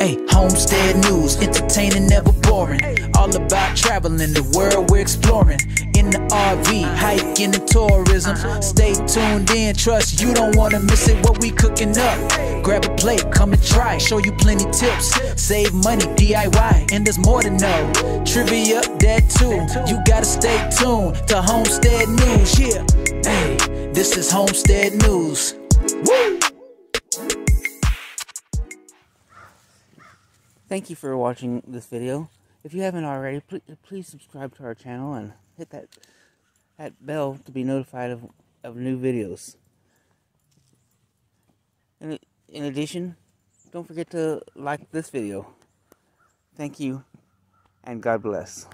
Hey, homestead news, entertaining, never boring. All about traveling the world we're exploring. In the RV, hiking and tourism. Stay tuned in, trust you don't wanna miss it. What we cooking up? Grab a plate, come and try. Show you plenty tips. Save money, DIY, and there's more to know. Trivia, that too. You gotta stay tuned to Homestead News. Yeah, hey, this is Homestead News. Thank you for watching this video. If you haven't already, please, please subscribe to our channel and hit that that bell to be notified of, of new videos. In addition, don't forget to like this video. Thank you, and God bless.